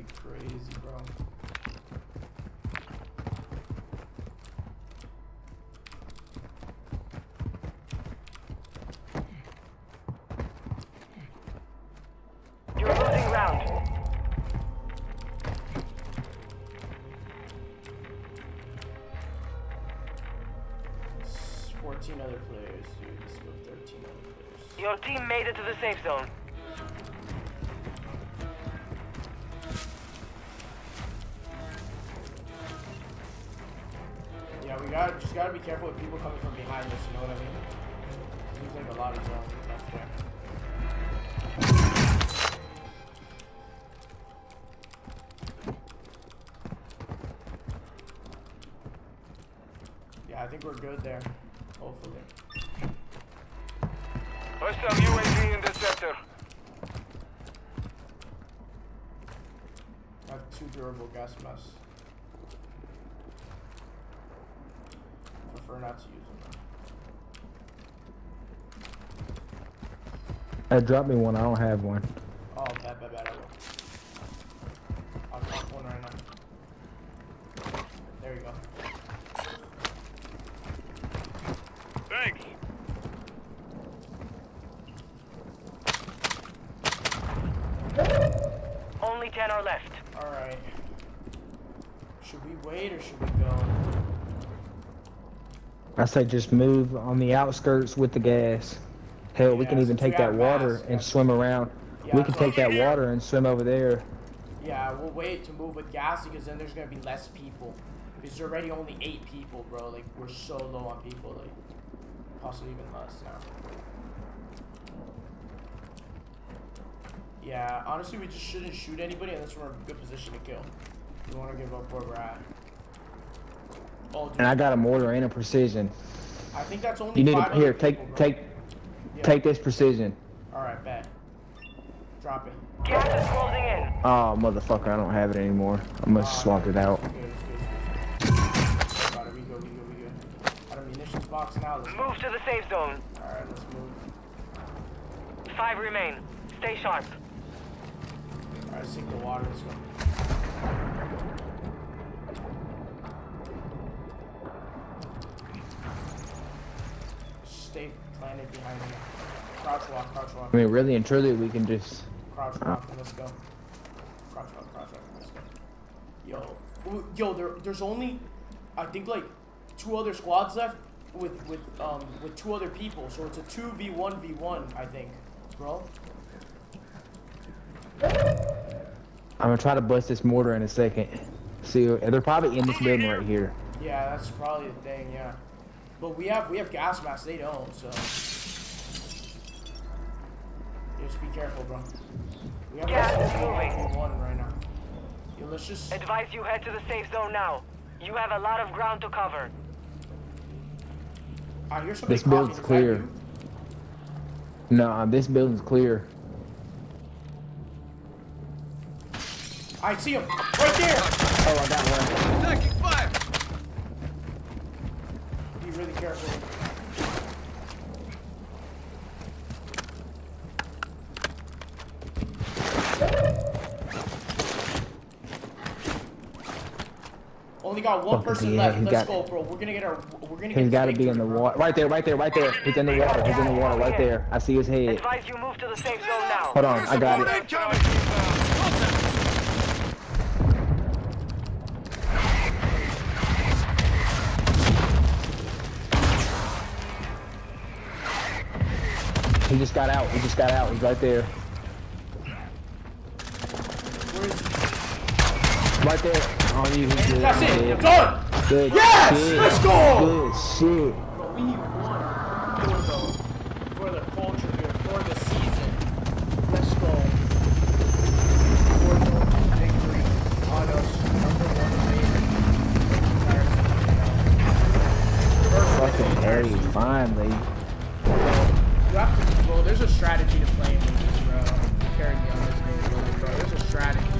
be crazy, bro. You're losing round. 14 other players, dude. Let's go 13 other players. Your team made it to the safe zone. Yeah, we got just gotta be careful with people coming from behind us. You know what I mean? Seems like a lot of zone left there. Yeah, I think we're good there. Hopefully. Hostile UAV in the sector. I have two durable gas masks. Prefer not to use them. though. Uh, drop me one. I don't have one. Oh, bad, bad, bad. I will. I'll drop one right now. There you go. Thanks. Only 10 are left. Alright. Should we wait or should we go? I say just move on the outskirts with the gas. Hell, we can even take that water and yeah. swim around. Yeah, we can take that water and swim over there. Yeah, we'll wait to move with gas because then there's gonna be less people. Because there's already only eight people, bro. Like we're so low on people, like possibly even less now. Yeah, honestly, we just shouldn't shoot anybody unless we're in a good position to kill. We want to give up where we're at. Oh, And I got a mortar and a precision. I think that's only You need five to other here. Take bro. take Yeah. take this precision. All right, bet. Drop it. Gas is closing in. Oh motherfucker, I don't have it anymore. I must have swapped it out. It's good, good, good. Got it. We good, we good, we good. Got a munitions box now. Let's Move to the safe zone. All right, let's move. Five remain. Stay sharp. All right, sink the water. Let's go. Stay planted behind me. Crouch walk, crouch walk, I mean, really and truly, we can just. crouch walk, and let's go. Crouch walk, crouch walk, let's go. Yo, yo, there, there's only, I think like two other squads left with with um with two other people, so it's a two v one v one, I think, bro. I'm gonna try to bust this mortar in a second. See, they're probably in this building right here. Yeah, that's probably the thing. Yeah, but we have we have gas masks. They don't. So just be careful, bro. We have Gas less is moving. one right now. Yo, let's just. Advise you head to the safe zone now. You have a lot of ground to cover. Ah, I hear somebody This building's coughing. Is that clear. you? No, this building's clear. I see him right there. Oh, I got one. Attacking fire. Be really careful. Only got one Fucking person yeah, left. Let's got- go, bro. We're gonna get our. We're gonna get. He's this got to be in the water. Right there, right there, right there. He's in the water. He's in the water, right there. I see his head. Advise you move to the safe zone now. Hold on, I got it. He just got out. He just got out. He's right there. Where is he? Right there. Oh, on you. He's good. That's it. good. Done. Good Yes! shit. Let's go! Good shit. Bro, we need one for the for the culture here for the season. Let's go. Four victory on us. Number one rated. First win Fucking in Harry, finally. There's a strategy to playing with this, bro. Carry me on this game, bro. There's a strategy.